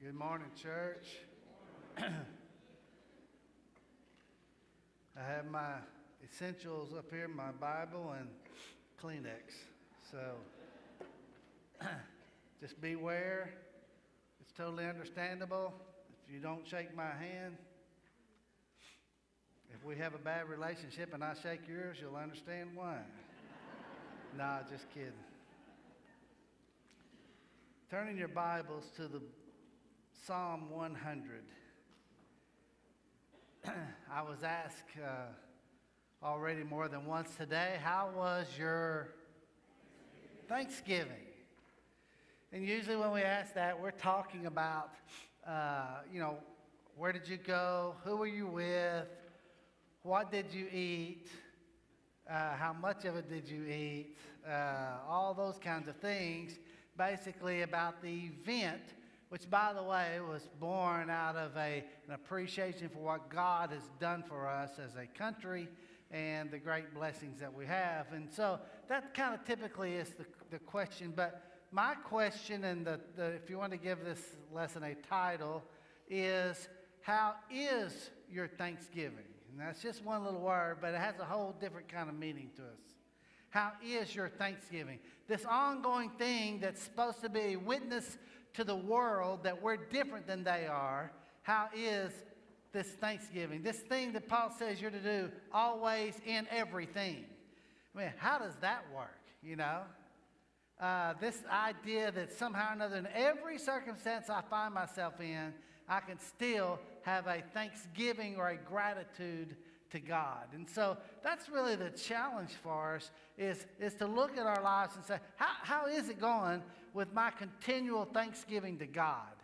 Good morning, church. I have my essentials up here, my Bible and Kleenex. So just beware. It's totally understandable. If you don't shake my hand, if we have a bad relationship and I shake yours, you'll understand why. nah, just kidding. Turning your Bibles to the Psalm 100. I was asked uh, already more than once today, how was your Thanksgiving? And usually when we ask that, we're talking about, uh, you know, where did you go? Who were you with? What did you eat? Uh, how much of it did you eat? Uh, all those kinds of things, basically about the event which, by the way, was born out of a, an appreciation for what God has done for us as a country and the great blessings that we have. And so that kind of typically is the, the question. But my question, and the, the, if you want to give this lesson a title, is How is your Thanksgiving? And that's just one little word, but it has a whole different kind of meaning to us. How is your Thanksgiving? This ongoing thing that's supposed to be a witness to the world that we're different than they are, how is this Thanksgiving? This thing that Paul says you're to do always in everything. I mean, how does that work, you know? Uh, this idea that somehow or another, in every circumstance I find myself in, I can still have a thanksgiving or a gratitude to God. And so that's really the challenge for us is, is to look at our lives and say, how, how is it going with my continual thanksgiving to God?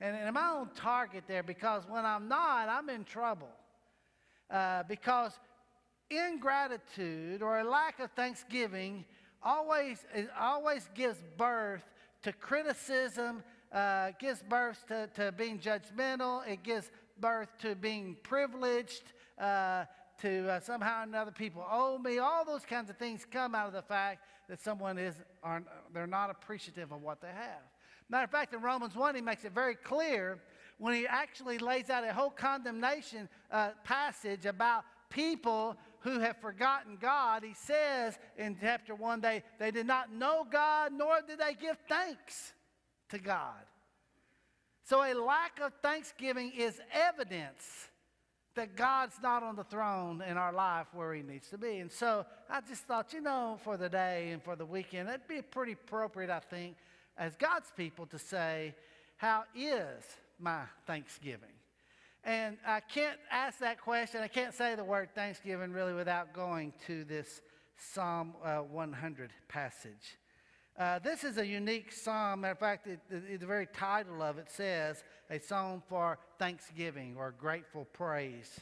And, and am I on target there? Because when I'm not, I'm in trouble. Uh, because ingratitude or a lack of thanksgiving always, always gives birth to criticism, uh, gives birth to, to being judgmental, it gives birth to being privileged, uh, to uh, somehow another people owe me. All those kinds of things come out of the fact that someone is aren't, they're not appreciative of what they have. Matter of fact, in Romans 1, he makes it very clear when he actually lays out a whole condemnation uh, passage about people who have forgotten God. He says in chapter 1, they, they did not know God, nor did they give thanks to God. So a lack of thanksgiving is evidence that God's not on the throne in our life where He needs to be. And so I just thought, you know, for the day and for the weekend, it'd be pretty appropriate, I think, as God's people to say, How is my Thanksgiving? And I can't ask that question, I can't say the word Thanksgiving really without going to this Psalm uh, 100 passage. Uh, this is a unique psalm. Matter of fact, it, it, the very title of it says a psalm for thanksgiving or grateful praise.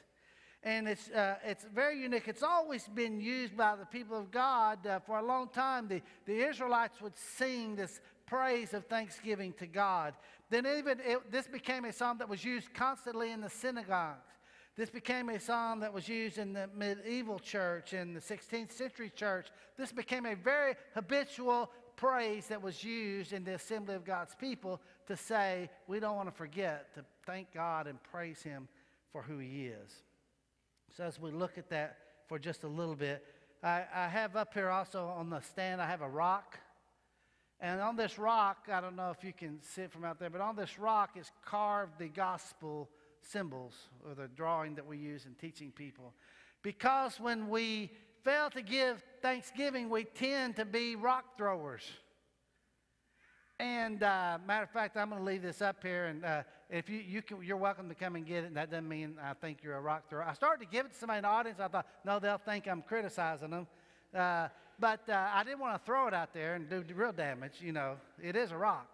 And it's, uh, it's very unique. It's always been used by the people of God uh, for a long time. The, the Israelites would sing this praise of thanksgiving to God. Then, even it, this became a psalm that was used constantly in the synagogues. This became a psalm that was used in the medieval church, in the 16th century church. This became a very habitual praise that was used in the assembly of God's people to say, we don't want to forget to thank God and praise Him for who He is. So, as we look at that for just a little bit, I, I have up here also on the stand, I have a rock. And on this rock, I don't know if you can see it from out there, but on this rock is carved the gospel symbols or the drawing that we use in teaching people. Because when we fail to give thanksgiving, we tend to be rock throwers. And uh, matter of fact, I'm going to leave this up here, and uh, if you, you can, you're welcome to come and get it. And that doesn't mean I think you're a rock thrower. I started to give it to somebody in the audience. I thought, no, they'll think I'm criticizing them. Uh, but uh, I didn't want to throw it out there and do real damage. You know, it is a rock.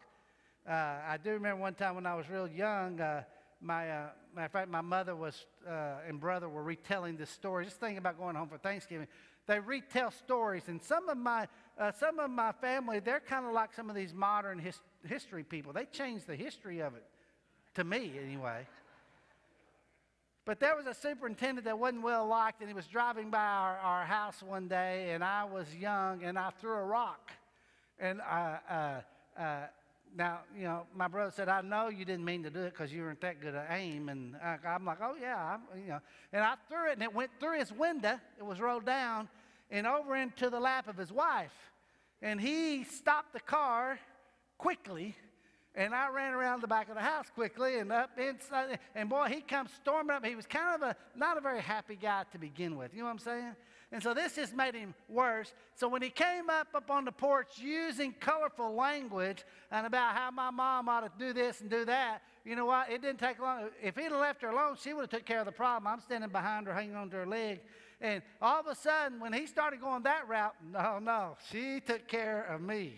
Uh, I do remember one time when I was real young. Uh, my matter of fact, my mother was and brother were retelling this story. Just thinking about going home for Thanksgiving they retell stories. And some of my, uh, some of my family, they're kind of like some of these modern his, history people. They changed the history of it, to me anyway. But there was a superintendent that wasn't well liked, and he was driving by our, our house one day, and I was young, and I threw a rock. And I, uh, uh, now, you know, my brother said, I know you didn't mean to do it because you weren't that good at aim. And I, am like, oh, yeah. I'm, you know. And I threw it, and it went through his window. It was rolled down and over into the lap of his wife. And he stopped the car quickly. And I ran around the back of the house quickly and up inside. And boy, he comes storming up. He was kind of a, not a very happy guy to begin with. You know what I'm saying? And so this just made him worse. So when he came up up on the porch using colorful language and about how my mom ought to do this and do that, you know what? It didn't take long. If he'd have left her alone, she would have took care of the problem. I'm standing behind her, hanging onto her leg. And all of a sudden, when he started going that route, no, no, she took care of me.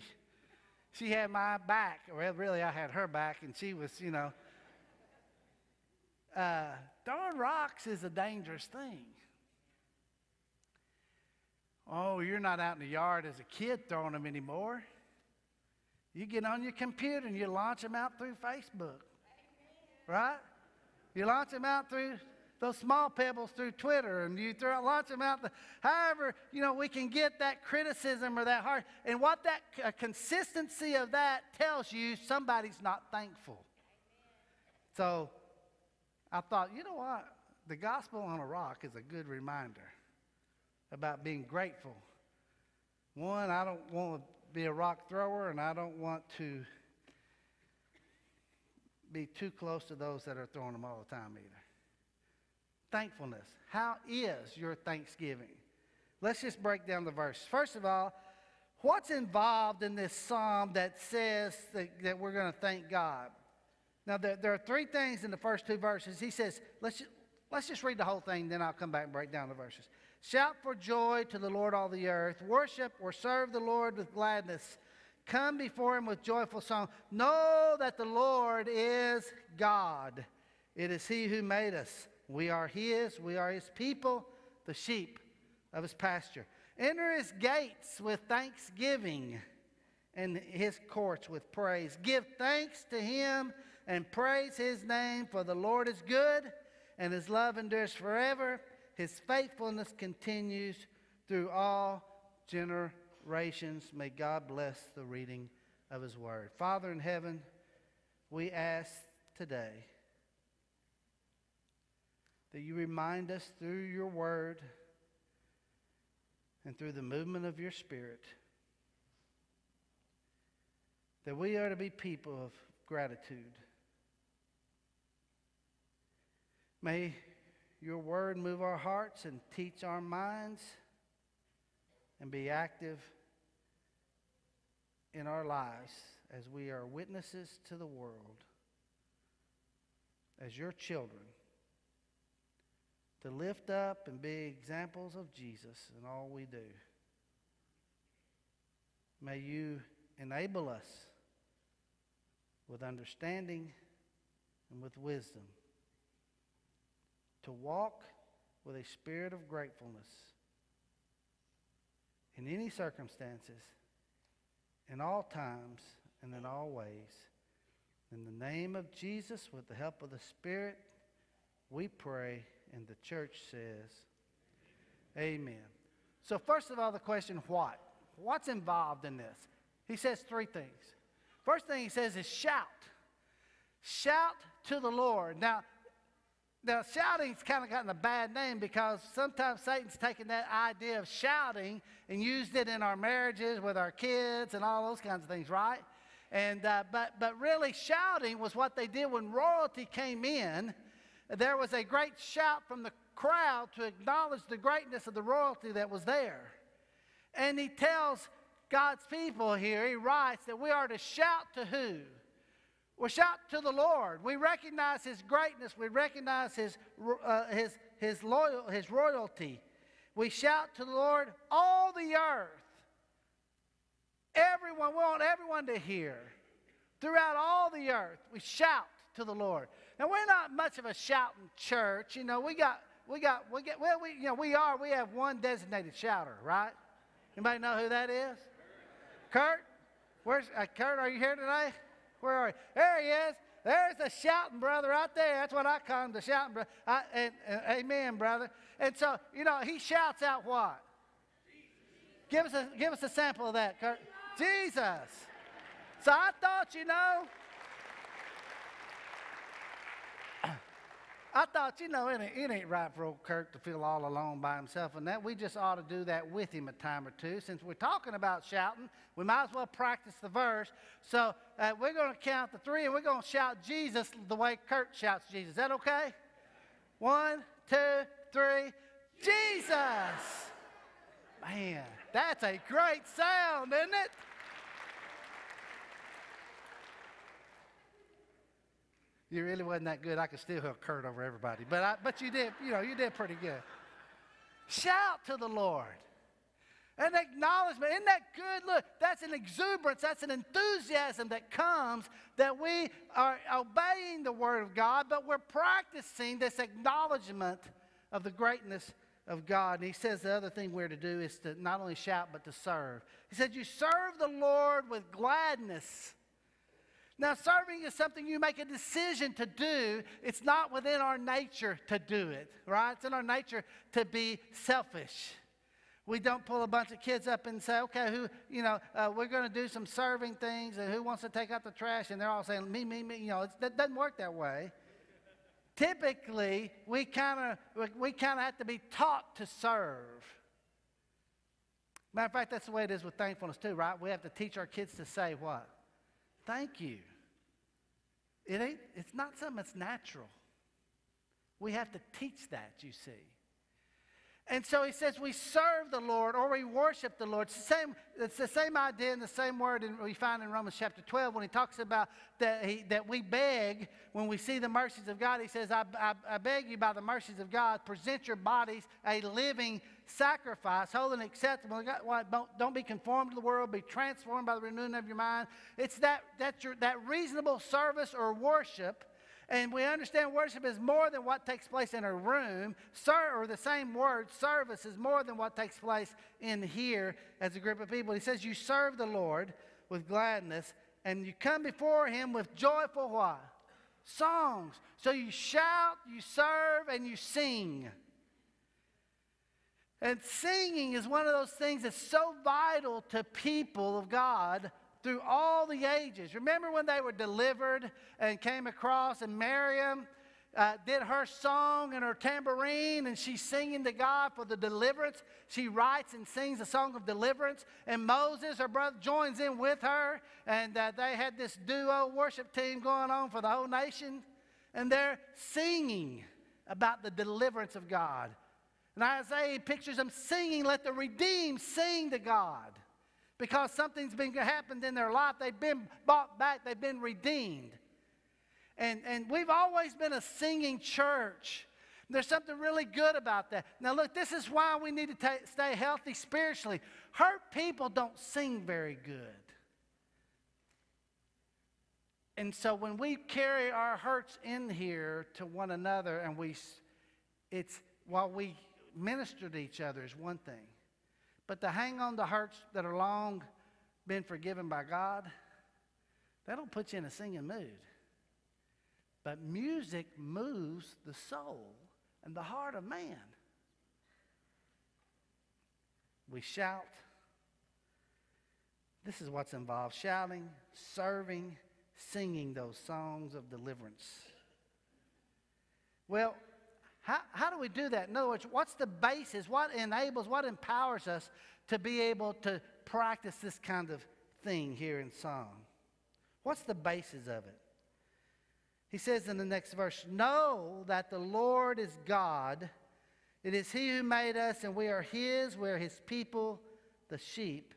She had my back. Well, really, I had her back, and she was, you know. Uh, throwing rocks is a dangerous thing. Oh, you're not out in the yard as a kid throwing them anymore. You get on your computer and you launch them out through Facebook. Right? You launch them out through those small pebbles through Twitter and you throw, launch them out. The, however, you know, we can get that criticism or that heart. And what that consistency of that tells you, somebody's not thankful. So I thought, you know what? The gospel on a rock is a good reminder about being grateful. One, I don't want to be a rock thrower, and I don't want to be too close to those that are throwing them all the time either. Thankfulness. How is your thanksgiving? Let's just break down the verse. First of all, what's involved in this psalm that says that, that we're going to thank God? Now, there, there, are three things in the first two verses. He says, let's, just, let's just read the whole thing, then I'll come back and break down the verses. Shout for joy to the Lord, all the earth. Worship or serve the Lord with gladness. Come before him with joyful song. Know that the Lord is God. It is he who made us. We are his. We are his people, the sheep of his pasture. Enter his gates with thanksgiving and his courts with praise. Give thanks to him and praise his name, for the Lord is good and his love endures forever. His faithfulness continues through all generations. May God bless the reading of His word. Father in heaven, we ask today that you remind us through your word and through the movement of your spirit that we are to be people of gratitude. May your word move our hearts and teach our minds and be active in our lives as we are witnesses to the world, as your children, to lift up and be examples of Jesus in all we do. May you enable us with understanding and with wisdom to walk with a spirit of gratefulness in any circumstances, in all times, and in all ways. In the name of Jesus, with the help of the Spirit, we pray, and the church says, Amen. So, first of all, the question what? What's involved in this? He says three things. First thing he says is shout. Shout to the Lord. Now, now, shouting's kind of gotten a bad name because sometimes Satan's taken that idea of shouting and used it in our marriages with our kids and all those kinds of things, right? And uh, but but really, shouting was what they did when royalty came in. There was a great shout from the crowd to acknowledge the greatness of the royalty that was there. And he tells God's people here, he writes that we are to shout to who? We shout to the Lord. We recognize His greatness. We recognize His, uh, his, his, loyal, his royalty. We shout to the Lord, all the earth. Everyone, we want everyone to hear. Throughout all the earth, we shout to the Lord. Now, we're not much of a shouting church. You know, we got, we got, we get, well, we, you know, we are. We have one designated shouter, right? Anybody know who that is? Kurt? Where's, uh, Kurt, are you here today? Where are you? There he is. There's the shouting brother right there. That's what I call him, the shouting brother. And, and, amen, brother. And so, you know, he shouts out what? Give us a, give us a sample of that, Kurt. Jesus. So I thought, you know, I thought, you know, it ain't, it ain't right for old Kirk to feel all alone by himself and that. We just ought to do that with him a time or two. Since we're talking about shouting, we might as well practice the verse. So uh, we're going to count the three and we're going to shout Jesus the way Kirk shouts Jesus. Is that okay? One, two, three. Jesus! Man, that's a great sound, isn't it? You really wasn't that good. I could still hear Kurt over everybody. But, I, but you did, you know, you did pretty good. Shout to the Lord. An acknowledgement. Isn't that good? Look, that's an exuberance. That's an enthusiasm that comes that we are obeying the Word of God, but we're practicing this acknowledgement of the greatness of God. And he says the other thing we're to do is to not only shout, but to serve. He said, You serve the Lord with gladness. Now, serving is something you make a decision to do. It's not within our nature to do it, right? It's in our nature to be selfish. We don't pull a bunch of kids up and say, okay, who, you know, uh, we're going to do some serving things and who wants to take out the trash? And they're all saying, me, me, me. You know, it doesn't work that way. Typically, we kind of we kind of have to be taught to serve. Matter of fact, that's the way it is with thankfulness too, right? We have to teach our kids to say what? Thank you. It ain't, it's not something that's natural. We have to teach that, you see. And so he says we serve the Lord or we worship the Lord. It's the same, it's the same idea and the same word in, we find in Romans chapter 12 when he talks about that, he, that we beg when we see the mercies of God. He says, I, I, I beg you by the mercies of God, present your bodies a living sacrifice, holy and acceptable. Don't, be conformed to the world, be transformed by the renewing of your mind. It's that, that, your, that reasonable service or worship and we understand worship is more than what takes place in a room. Sir, or the same word, service, is more than what takes place in here as a group of people. He says, You serve the Lord with gladness, and you come before him with joyful what? Songs. So you shout, you serve, and you sing. And singing is one of those things that's so vital to people of God through all the ages. Remember when they were delivered and came across, and Miriam uh, did her song and her tambourine, and she's singing to God for the deliverance. She writes and sings a song of deliverance, and Moses, her brother, joins in with her, and uh, they had this duo worship team going on for the whole nation, and they're singing about the deliverance of God. And Isaiah pictures them singing, let the redeemed sing to God because something's been happened in their life. They've been bought back, they've been redeemed. And, and we've always been a singing church. There's something really good about that. Now, look, this is why we need to stay healthy spiritually. Hurt people don't sing very good. And so when we carry our hurts in here to one another and we, it's while we minister to each other is one thing. But to hang on to hurts that are long been forgiven by God, that don't put you in a singing mood. But music moves the soul and the heart of man. We shout. This is what's involved shouting, serving, singing those songs of deliverance. Well, how, how do we do that? In other words, what's the basis? What enables, what empowers us to be able to practice this kind of thing here in song? What's the basis of it? He says in the next verse, Know that the Lord is God. It is He who made us, and we are His. We are His people, the sheep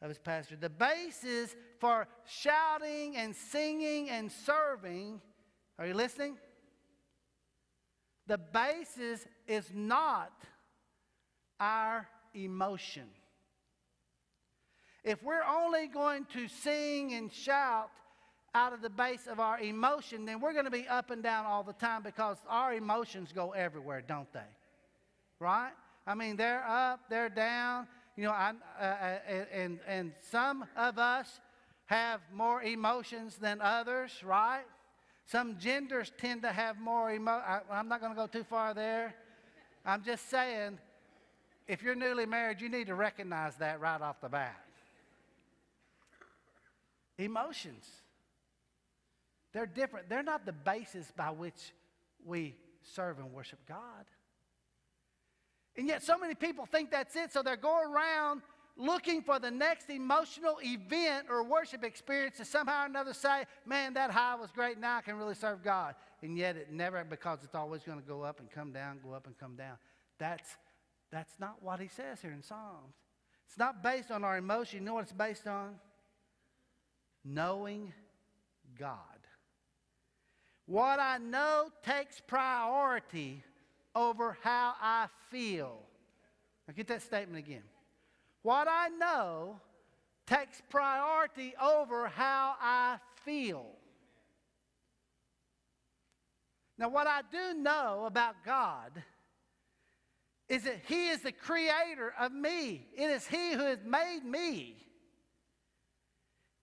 of His pasture. The basis for shouting and singing and serving, are you listening? The basis is not our emotion. If we're only going to sing and shout out of the base of our emotion, then we're going to be up and down all the time because our emotions go everywhere, don't they? Right? I mean, they're up, they're down. You know, I, uh, uh and, and some of us have more emotions than others, right? Some genders tend to have more emo. I'm not going to go too far there. I'm just saying, if you're newly married, you need to recognize that right off the bat. emotions. They're different. They're not the basis by which we serve and worship God. And yet, so many people think that's it, so they're going around looking for the next emotional event or worship experience to somehow or another say, man, that high was great, now I can really serve God. And yet, it never, because it's always going to go up and come down, go up and come down. That's, that's not what he says here in Psalms. It's not based on our emotion. You know what it's based on? Knowing God. What I know takes priority over how I feel. Now get that statement again. What I know takes priority over how I feel. Now, what I do know about God is that He is the creator of me. It is He who has made me.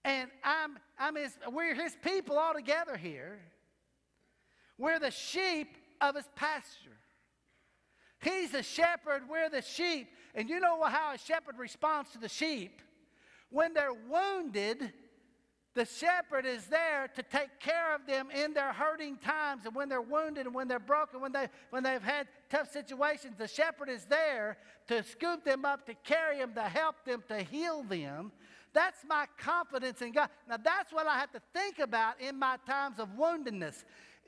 And I'm, I'm his, we're His people all together here. We're the sheep of his pasture. He's the shepherd, we're the sheep. And you know how a shepherd responds to the sheep? When they're wounded, the shepherd is there to take care of them in their hurting times and when they're wounded and when they're broken, when, they, when they've had tough situations. The shepherd is there to scoop them up, to carry them, to help them, to heal them. That's my confidence in God. Now, that's what I have to think about in my times of woundedness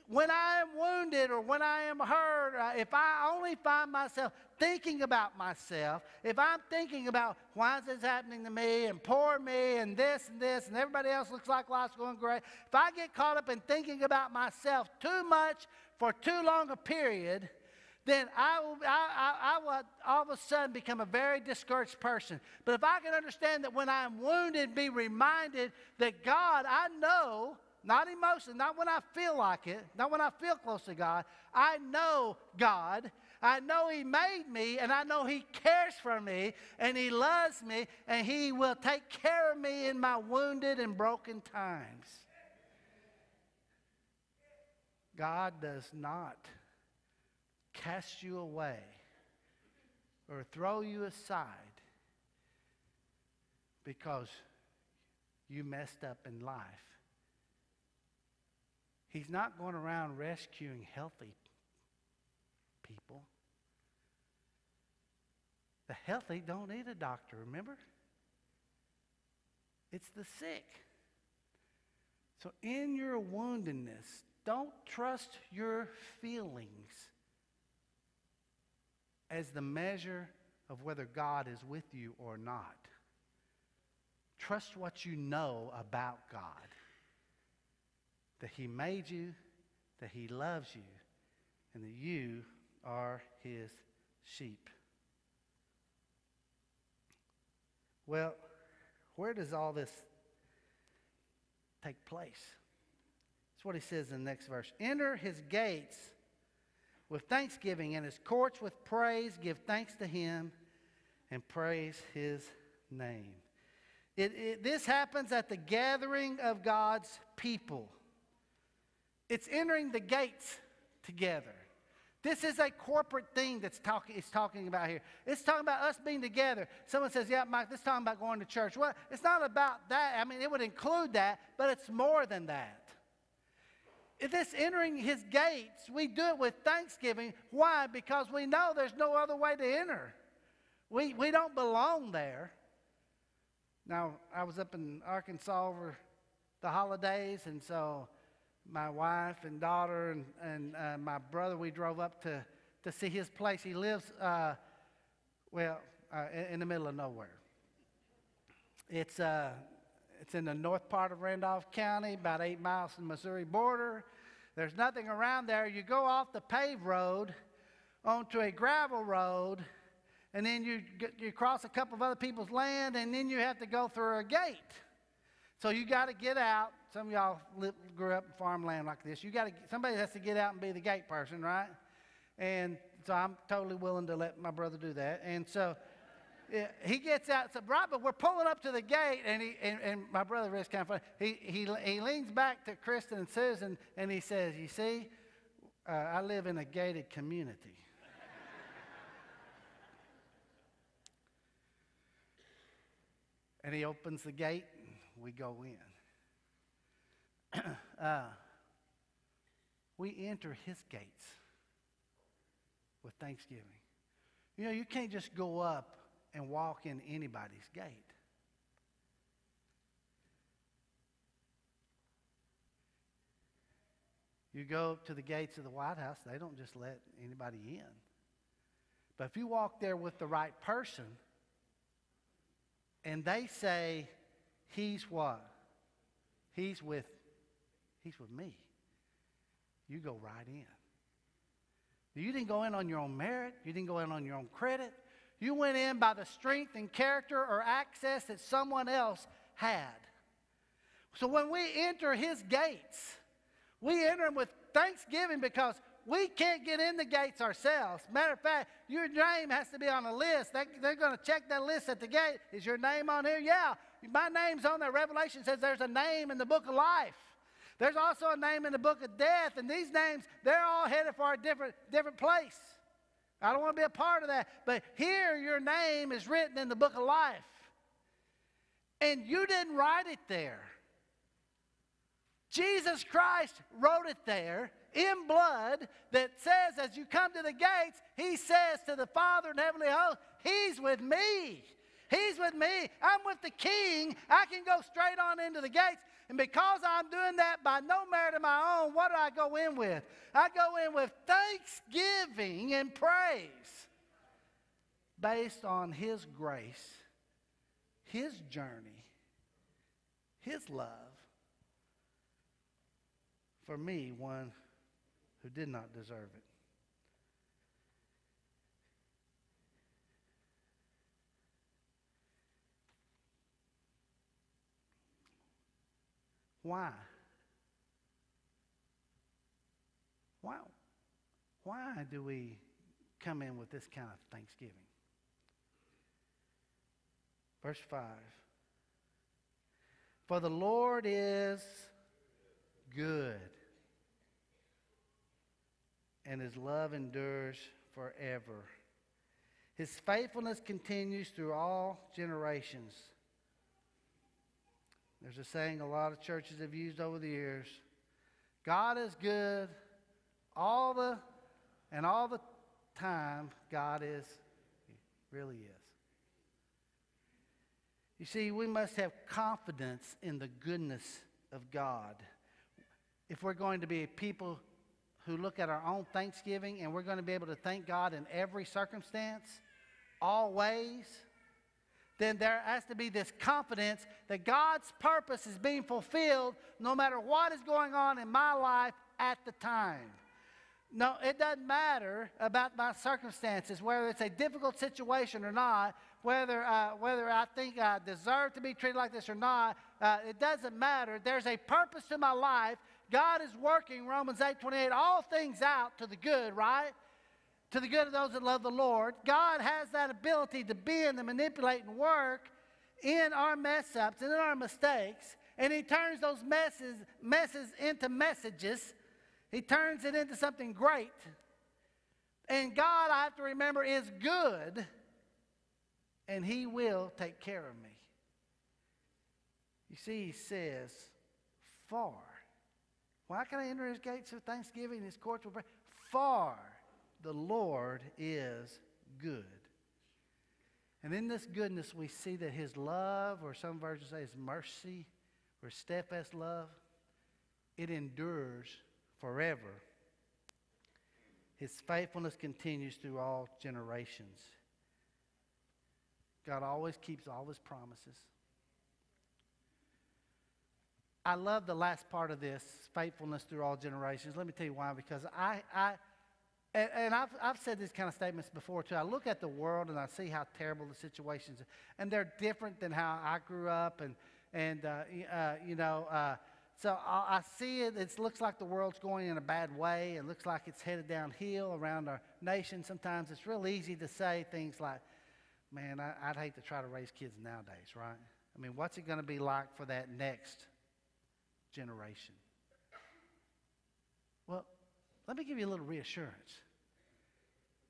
when I am wounded or when I am hurt, uh, if I only find myself thinking about myself, if I'm thinking about why is this happening to me and poor me and this and this and everybody else looks like life's going great, if I get caught up in thinking about myself too much for too long a period, then I will, I, I, I will all of a sudden become a very discouraged person. But if I can understand that when I'm wounded, be reminded that God, I know not emotion, not when I feel like it, not when I feel close to God. I know God. I know He made me, and I know He cares for me, and He loves me, and He will take care of me in my wounded and broken times. God does not cast you away or throw you aside because you messed up in life. He's not going around rescuing healthy people. The healthy don't need a doctor, remember? It's the sick. So, in your woundedness, don't trust your feelings as the measure of whether God is with you or not. Trust what you know about God that He made you, that He loves you, and that you are His sheep. Well, where does all this take place? That's what he says in the next verse. Enter his gates with thanksgiving and his courts with praise. Give thanks to him and praise his name. It, it, this happens at the gathering of God's people. It's entering the gates together. This is a corporate thing that's talking, it's talking about here. It's talking about us being together. Someone says, Yeah, Mike, this is talking about going to church. Well, it's not about that. I mean, it would include that, but it's more than that. If this entering his gates, we do it with thanksgiving. Why? Because we know there's no other way to enter. We, we don't belong there. Now, I was up in Arkansas over the holidays, and so my wife and daughter and, and uh, my brother, we drove up to, to see his place. He lives, uh, well, uh, in, in, the middle of nowhere. It's, uh, it's in the north part of Randolph County, about eight miles from the Missouri border. There's nothing around there. You go off the paved road onto a gravel road, and then you, you cross a couple of other people's land, and then you have to go through a gate. So you got to get out. Some of y'all live, grew up in farmland like this. You got to somebody has to get out and be the gate person, right? And so I'm totally willing to let my brother do that. And so yeah, he gets out. So right, but we're pulling up to the gate, and he and, and my brother is kind of funny. He he he leans back to Kristen and Susan, and he says, "You see, uh, I live in a gated community." and he opens the gate we go in. uh, we enter his gates with thanksgiving. You know, you can't just go up and walk in anybody's gate. You go to the gates of the White House, they don't just let anybody in. But if you walk there with the right person and they say, He's what? He's with He's with me. You go right in. You didn't go in on your own merit. You didn't go in on your own credit. You went in by the strength and character or access that someone else had. So when we enter his gates, we enter them with thanksgiving because we can't get in the gates ourselves. Matter of fact, your name has to be on a list. They, they're going to check that list at the gate. Is your name on here? Yeah. My name's on there. Revelation says there's a name in the book of life. There's also a name in the book of death, and these names, they're all headed for a different, different place. I don't want to be a part of that. But here, your name is written in the book of life. And you didn't write it there. Jesus Christ wrote it there in blood that says, as you come to the gates, He says to the Father in heavenly host, He's with me. He's with me. I'm with the King. I can go straight on into the gates. And because I'm doing that by no merit of my own, what do I go in with? I go in with thanksgiving and praise based on His grace, His journey, His love for me, one who did not deserve it. Why? Why, why do we come in with this kind of thanksgiving? Verse 5 For the Lord is good, and his love endures forever. His faithfulness continues through all generations. There's a saying a lot of churches have used over the years God is good all the and all the time God is really is. You see, we must have confidence in the goodness of God. If we're going to be people who look at our own thanksgiving and we're going to be able to thank God in every circumstance, all ways, then there has to be this confidence that God's purpose is being fulfilled no matter what is going on in my life at the time. No, it doesn't matter about my circumstances, whether it's a difficult situation or not, whether, uh, whether I think I deserve to be treated like this or not. Uh, it doesn't matter. There's a purpose to my life. God is working, Romans 8 28, all things out to the good, right? To the good of those that love the Lord. God has that ability to bend and manipulate and work in our mess ups and in our mistakes. And He turns those messes, messes into messages. He turns it into something great. And God, I have to remember, is good. And He will take care of me. You see, He says, far. Why can I enter His gates with thanksgiving, His courts with prayer? Far the Lord is good. And in this goodness, we see that his love, or some versions say his mercy, or steadfast love, it endures forever. His faithfulness continues through all generations. God always keeps all his promises. I love the last part of this faithfulness through all generations. Let me tell you why. Because I, I, and, and, I've, I've said these kind of statements before too. I look at the world and I see how terrible the situations are. And they're different than how I grew up. And, and uh, uh, you know, uh, so I, I, see it. It looks like the world's going in a bad way. It looks like it's headed downhill around our nation. Sometimes it's real easy to say things like, man, I, I'd hate to try to raise kids nowadays, right? I mean, what's it going to be like for that next generation? Well, let me give you a little reassurance.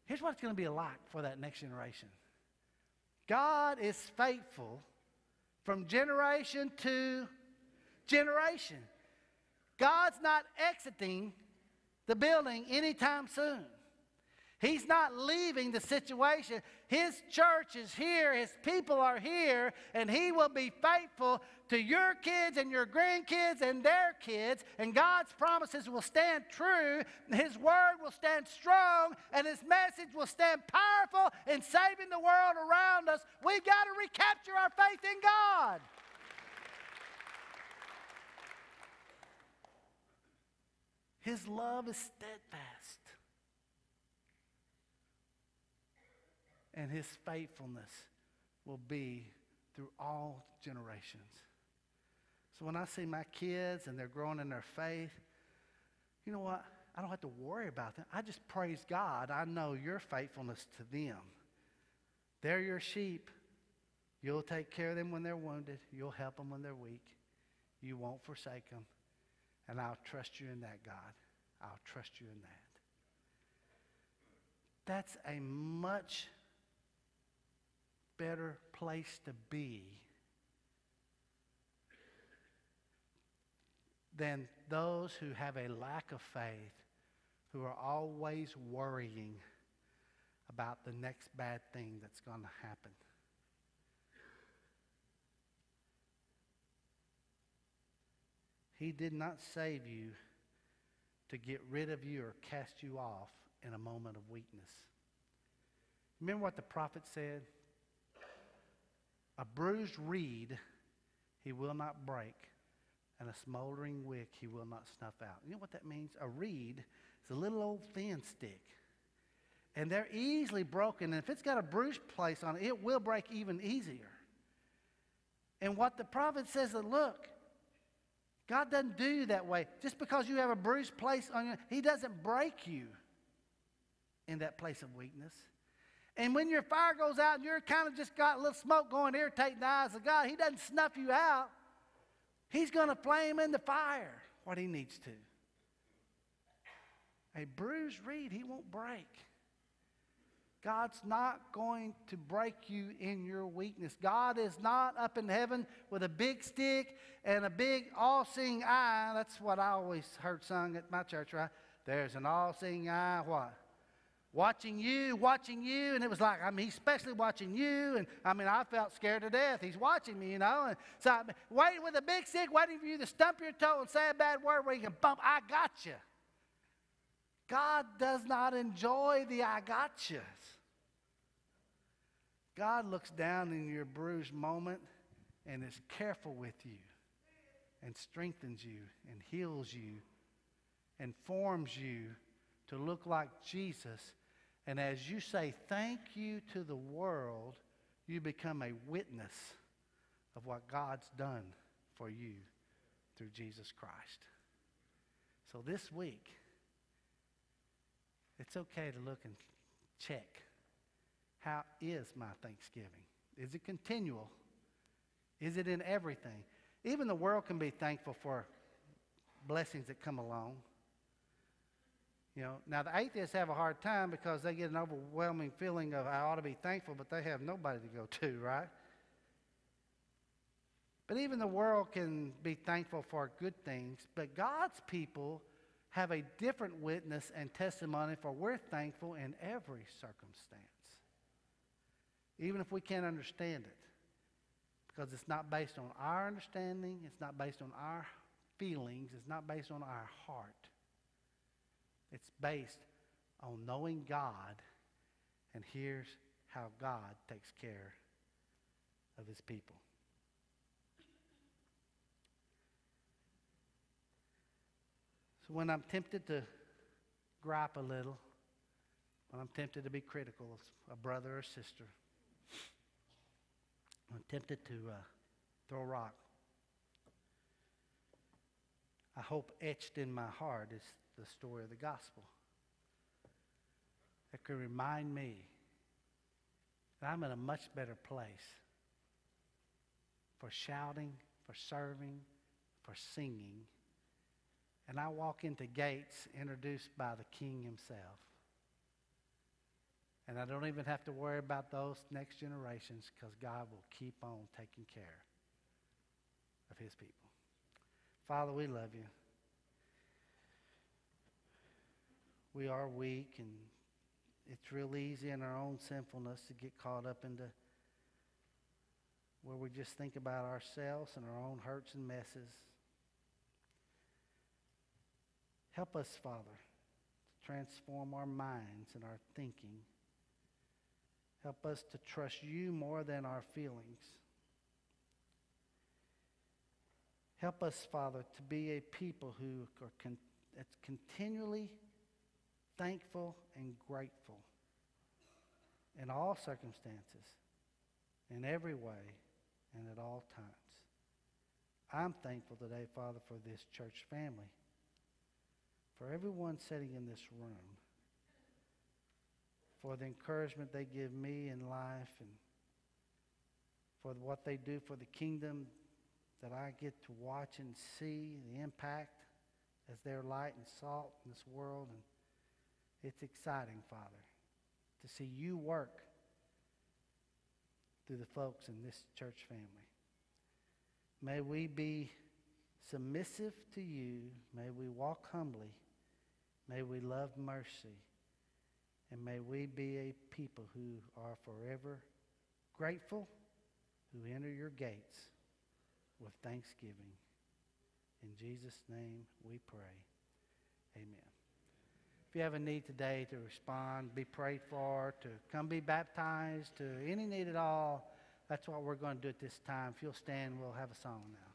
Here's what it's going to be like for that next generation God is faithful from generation to generation. God's not exiting the building anytime soon. He's not leaving the situation. His church is here, his people are here, and he will be faithful to your kids and your grandkids and their kids. And God's promises will stand true, his word will stand strong, and his message will stand powerful in saving the world around us. We've got to recapture our faith in God. His love is steadfast. And his faithfulness will be through all generations. So when I see my kids and they're growing in their faith, you know what? I don't have to worry about them. I just praise God. I know your faithfulness to them. They're your sheep. You'll take care of them when they're wounded. You'll help them when they're weak. You won't forsake them. And I'll trust you in that, God. I'll trust you in that. That's a much better place to be than those who have a lack of faith, who are always worrying about the next bad thing that's going to happen. He did not save you to get rid of you or cast you off in a moment of weakness. Remember what the prophet said? A bruised reed he will not break, and a smoldering wick he will not snuff out. You know what that means? A reed is a little old thin stick. And they're easily broken. And if it's got a bruised place on it, it will break even easier. And what the prophet says that, look, God doesn't do you that way. Just because you have a bruised place on you, He doesn't break you in that place of weakness. And when your fire goes out and you're kind of just got a little smoke going, irritating the eyes of God, He doesn't snuff you out. He's going to flame in the fire what He needs to. A bruised reed, He won't break. God's not going to break you in your weakness. God is not up in heaven with a big stick and a big all seeing eye. That's what I always heard sung at my church, right? There's an all seeing eye, what? Watching you, watching you. And it was like, I mean, he's especially watching you. And I mean, I felt scared to death. He's watching me, you know. And so, I'm waiting with a big stick, waiting for you to stump your toe and say a bad word where you can bump, I got you. God does not enjoy the I got yous. God looks down in your bruised moment and is careful with you and strengthens you and heals you and forms you to look like Jesus. And as you say thank you to the world, you become a witness of what God's done for you through Jesus Christ. So this week, it's okay to look and check how is my Thanksgiving? Is it continual? Is it in everything? Even the world can be thankful for blessings that come along. You know, now the atheists have a hard time because they get an overwhelming feeling of I ought to be thankful, but they have nobody to go to, right? But even the world can be thankful for good things, but God's people have a different witness and testimony for we're thankful in every circumstance even if we can't understand it. Because it's not based on our understanding, it's not based on our feelings, it's not based on our heart. It's based on knowing God, and here's how God takes care of his people. So when I'm tempted to gripe a little, when I'm tempted to be critical of a brother or sister, I'm tempted to uh, throw a rock. I hope etched in my heart is the story of the gospel. That could remind me that I'm in a much better place for shouting, for serving, for singing. And I walk into gates introduced by the King himself. And I don't even have to worry about those next generations because God will keep on taking care of his people. Father, we love you. We are weak and it's real easy in our own sinfulness to get caught up into where we just think about ourselves and our own hurts and messes. Help us, Father, to transform our minds and our thinking. Help us to trust you more than our feelings. Help us, Father, to be a people who are con- continually thankful and grateful in all circumstances, in every way, and at all times. I'm thankful today, Father, for this church family, for everyone sitting in this room, for the encouragement they give me in life, and for what they do for the kingdom that I get to watch and see the impact as their light and salt in this world. And it's exciting, Father, to see you work through the folks in this church family. May we be submissive to you. May we walk humbly. May we love mercy. And may we be a people who are forever grateful, who enter your gates with thanksgiving. In Jesus' name we pray. Amen. If you have a need today to respond, be prayed for, to come be baptized, to any need at all, that's what we're going to do at this time. If you'll stand, we'll have a song now.